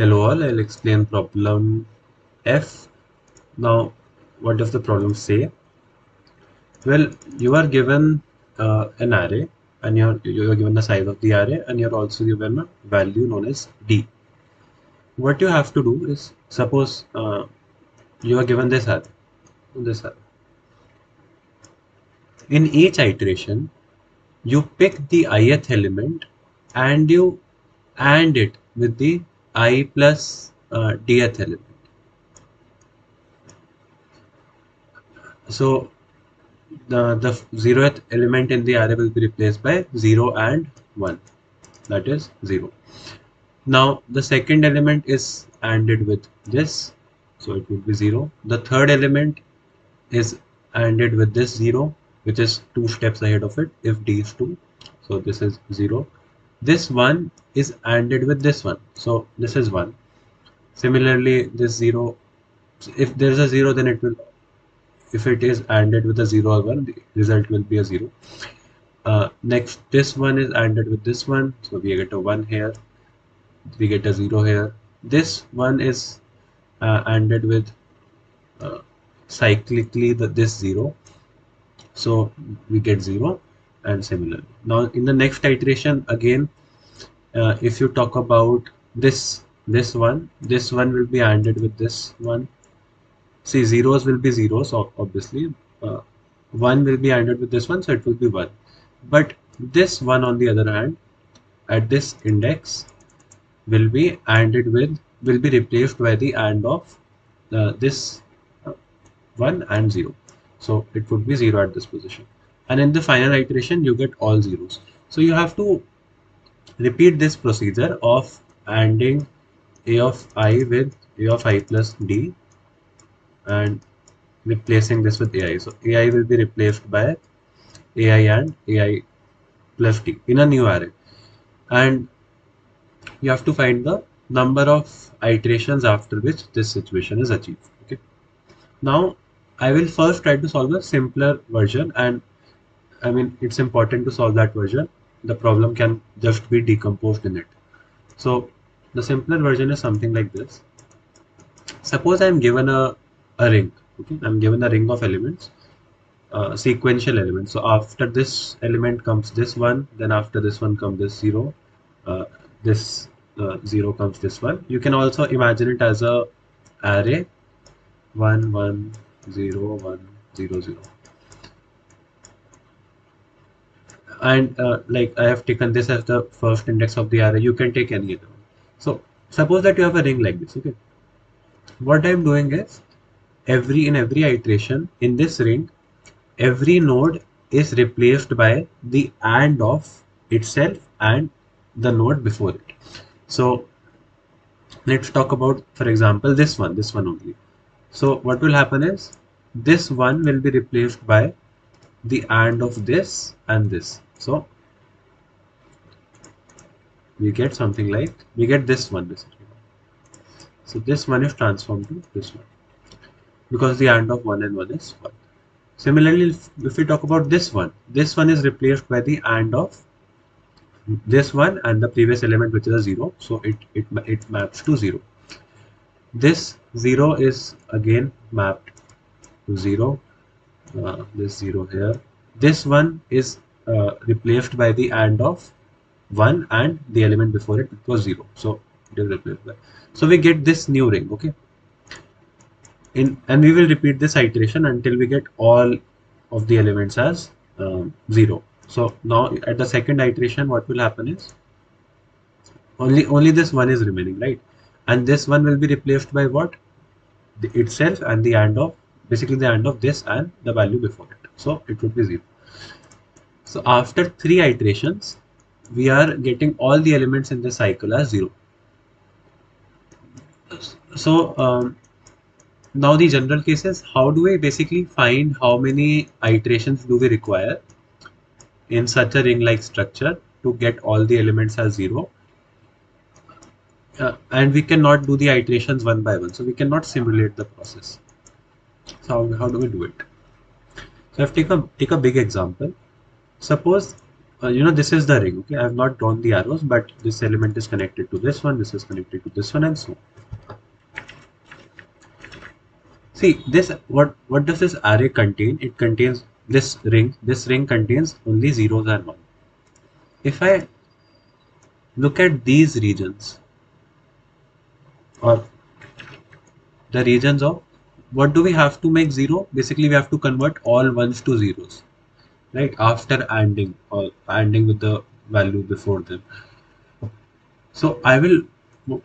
Hello all, I'll explain problem F. Now, what does the problem say? Well, you are given uh, an array and you're, you're given the size of the array and you're also given a value known as d. What you have to do is, suppose uh, you are given this array, this array. In each iteration, you pick the ith element and you AND it with the i plus uh, dth element. So the, the zeroth element in the array will be replaced by 0 and 1 that is 0. Now the second element is ANDed with this so it will be 0. The third element is ANDed with this 0 which is two steps ahead of it if d is 2 so this is 0 this one is ANDed with this one. So this is 1 similarly this 0 if there is a 0 then it will if it is ANDed with a 0 or 1 the result will be a 0 uh, next this one is ANDed with this one. So we get a 1 here. We get a 0 here. This one is uh, ANDed with uh, cyclically the, this 0 so we get 0 and similarly. Now in the next iteration again, uh, if you talk about this this one, this one will be ANDed with this one. See zeros will be zeros obviously. Uh, one will be ANDed with this one, so it will be one. But this one on the other hand, at this index, will be ANDed with will be replaced by the AND of uh, this uh, one and zero. So it would be zero at this position and in the final iteration you get all zeros. So you have to repeat this procedure of ANDing a of i with a of i plus d and replacing this with ai so ai will be replaced by ai and ai plus d in a new array. And you have to find the number of iterations after which this situation is achieved. Okay. Now i will first try to solve a simpler version and I mean, it's important to solve that version. The problem can just be decomposed in it. So the simpler version is something like this. Suppose I'm given a, a ring. Okay, I'm given a ring of elements, uh, sequential elements. So after this element comes this one, then after this one comes this zero, uh, this uh, zero comes this one. You can also imagine it as a array one one zero one zero zero. And uh, like I have taken this as the first index of the array. You can take any other one. So suppose that you have a ring like this okay? What I'm doing is every in every iteration in this ring every node is replaced by the AND of itself and the node before it. So let's talk about for example this one this one only. So what will happen is this one will be replaced by the AND of this and this so we get something like we get this one basically. So this one is transformed to this one because the AND of 1 and 1 is 1. Similarly, if, we talk about this one, this one is replaced by the AND of this one and the previous element which is a 0. So it, it, it maps to 0. This 0 is again mapped to 0. Uh, this 0 here. This one is uh, replaced by the AND of 1 and the element before it, was 0 so it is replaced by. So we get this new ring okay? In and we will repeat this iteration until we get all of the elements as um, 0 so now at the second iteration what will happen is only only this one is remaining right? And this one will be replaced by what? The itself and the AND of basically the AND of this and the value before it. So it would be 0 so after three iterations, we are getting all the elements in the cycle as zero. So um, now the general case is how do we basically find how many iterations do we require in such a ring like structure to get all the elements as zero? Uh, and we cannot do the iterations one by one. So we cannot simulate the process. So how, how do we do it? So i've take a take a big example Suppose uh, you know this is the ring okay? I have not drawn the arrows but this element is connected to this one this is connected to this one and so on. See this what what does this array contain? It contains this ring. This ring contains only zeros and one. If i look at these regions or the regions of what do we have to make zero? Basically we have to convert all ones to zeros right after anding or anding with the value before them. So i will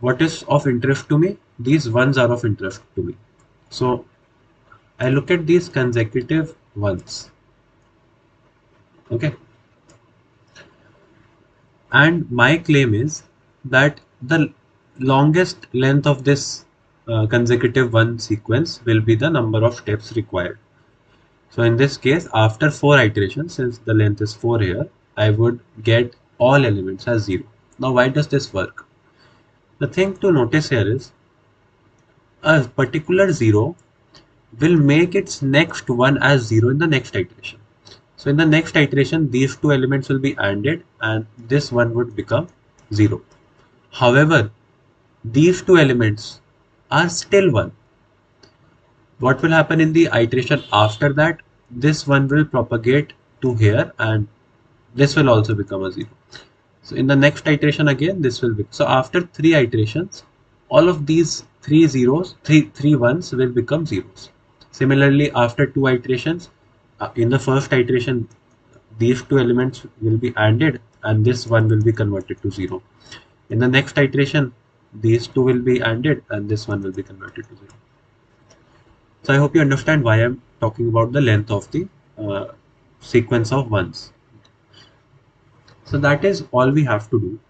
what is of interest to me these ones are of interest to me. So i look at these consecutive ones. Okay. And my claim is that the longest length of this uh, consecutive one sequence will be the number of steps required. So in this case, after four iterations, since the length is four here, I would get all elements as zero. Now, why does this work? The thing to notice here is a particular zero will make its next one as zero in the next iteration. So in the next iteration, these two elements will be ANDed and this one would become zero. However, these two elements are still 1. What will happen in the iteration after that? This one will propagate to here and this will also become a 0. So in the next iteration again this will be. So after 3 iterations all of these 3 zeros, 3, three ones will become zeros. Similarly after 2 iterations uh, in the first iteration these two elements will be ANDed and this one will be converted to 0. In the next iteration these two will be ANDed and this one will be converted to 0. So I hope you understand why I'm talking about the length of the uh, sequence of ones. So that is all we have to do.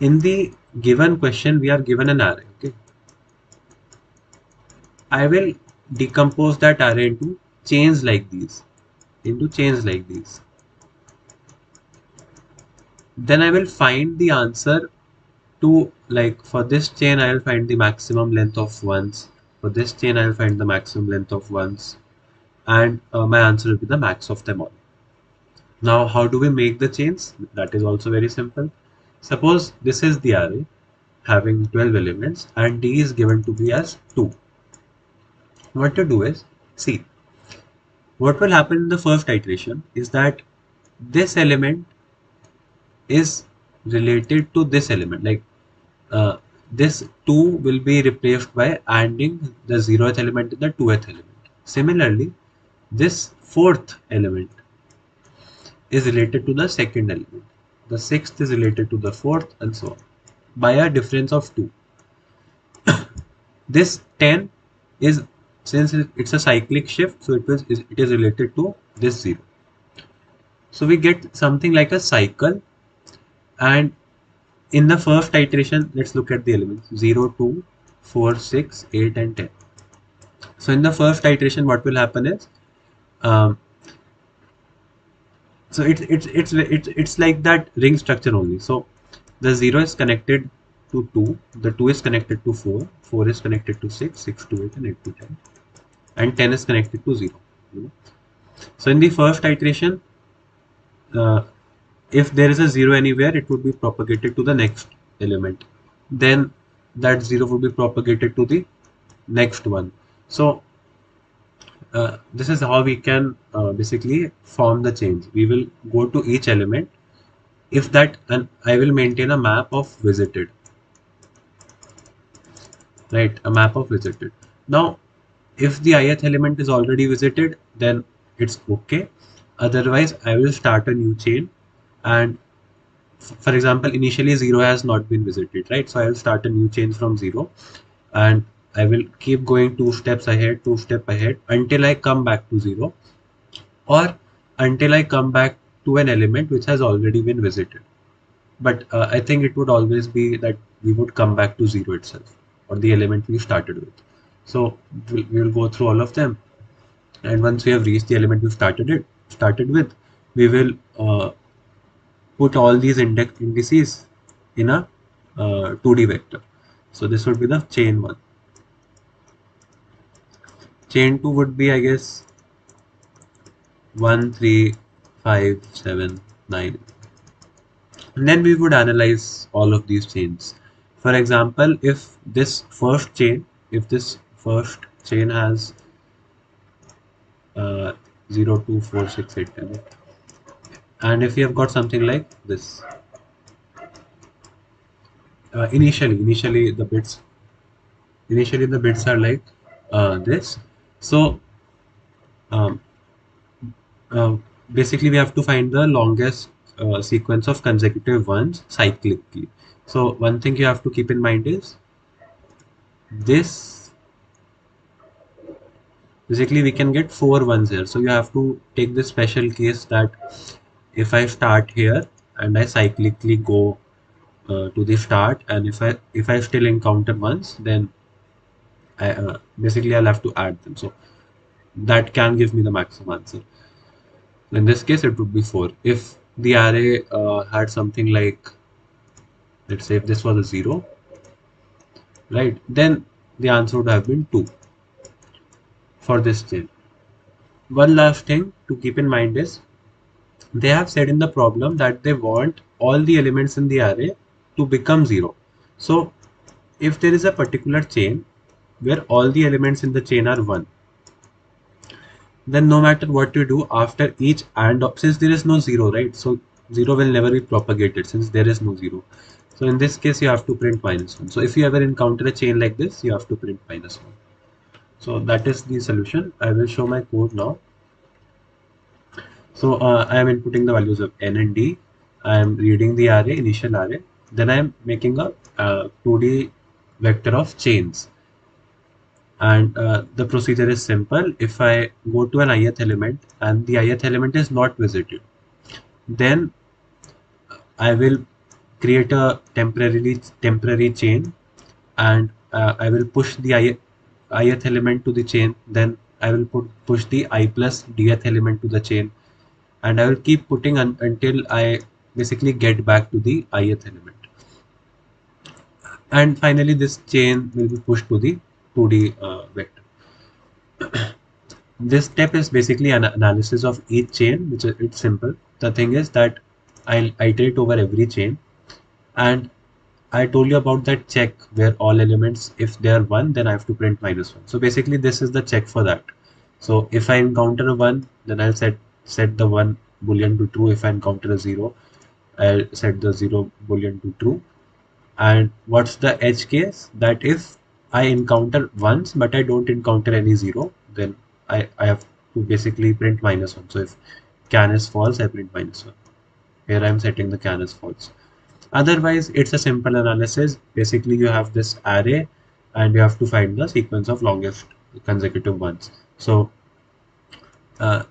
In the given question, we are given an array. Okay. I will decompose that array into chains like these. Into chains like these. Then I will find the answer to like for this chain I'll find the maximum length of ones for this chain I'll find the maximum length of ones and uh, my answer will be the max of them all. Now how do we make the chains? That is also very simple. Suppose this is the array having 12 elements and d is given to be as 2 what to do is see what will happen in the first iteration is that this element is related to this element like uh, this 2 will be replaced by ANDing the 0th element in the 2th element. Similarly, this 4th element is related to the second element. The 6th is related to the 4th and so on by a difference of 2. this 10 is since it's a cyclic shift so it is it is related to this 0 so we get something like a cycle and in the first iteration let's look at the elements. 0 2 4 6 8 and 10 so in the first iteration what will happen is um, so it's it's it's it's it's like that ring structure only. So the 0 is connected to 2 the 2 is connected to 4 4 is connected to 6 6 to 8 and 8 to 10 and 10 is connected to 0 so in the first iteration uh, if there is a zero anywhere it would be propagated to the next element. Then that zero would be propagated to the next one. So uh, this is how we can uh, basically form the chains we will go to each element. If that and I will maintain a map of visited. Right a map of visited. Now if the ith element is already visited then it's okay. Otherwise I will start a new chain and for example initially 0 has not been visited right? So i will start a new chain from 0 and i will keep going two steps ahead two step ahead until i come back to 0 or until i come back to an element which has already been visited. But uh, i think it would always be that we would come back to 0 itself or the element we started with. So we'll, we'll go through all of them. And once we have reached the element we started it started with we will uh, put all these index indices in a uh, 2D vector. So this would be the chain one. Chain two would be, I guess, 1, 3, 5, 7, 9 and then we would analyze all of these chains for example if this first chain if this first chain has uh, 0 2 4 6 8 10 and if you have got something like this uh, initially initially the bits initially the bits are like uh, this. So um, uh, basically we have to find the longest uh, sequence of consecutive ones cyclically. So one thing you have to keep in mind is this basically we can get four ones here. So you have to take this special case that if I start here and I cyclically go uh, to the start and if I if I still encounter ones then I, uh, basically I'll have to add them. So that can give me the maximum answer. In this case it would be 4 if the array uh, had something like let's say if this was a 0 right then the answer would have been 2 for this chain. One last thing to keep in mind is they have said in the problem that they want all the elements in the array to become 0 so if there is a particular chain where all the elements in the chain are 1 then no matter what you do after each and since there is no 0 right? So 0 will never be propagated since there is no 0 so in this case you have to print minus 1 so if you ever encounter a chain like this you have to print minus 1 so that is the solution. I will show my code now so uh, i am inputting the values of n and d. I am reading the array initial array. Then i am making a uh, 2d vector of chains. And uh, the procedure is simple. If i go to an ith element and the ith element is not visited then i will create a temporarily temporary chain and uh, i will push the ith element to the chain. Then i will put push the i plus dth element to the chain and i will keep putting un until i basically get back to the ith element and finally this chain will be pushed to the 2D uh, vector. this step is basically an analysis of each chain, which is it's simple. The thing is that I'll iterate over every chain and I told you about that check where all elements, if they are 1, then I have to print minus 1. So basically this is the check for that. So if I encounter a 1, then I'll set, set the 1 boolean to true. If I encounter a 0, I'll set the 0 boolean to true. And what's the edge case? That if I encounter ones, but I don't encounter any zero, then I, I have to basically print minus one. So if can is false, I print minus one. Here I'm setting the can is false. Otherwise, it's a simple analysis. Basically, you have this array and you have to find the sequence of longest consecutive ones. So uh,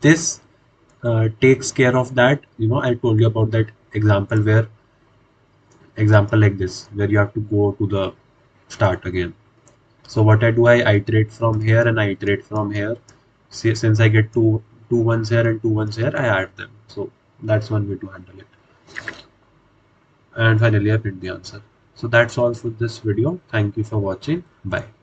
this uh, takes care of that. You know, I told you about that example where example like this, where you have to go to the start again. So what I do I iterate from here and I iterate from here. See, since I get two two ones here and two ones here I add them. So that's one way to handle it. And finally I print the answer. So that's all for this video. Thank you for watching. Bye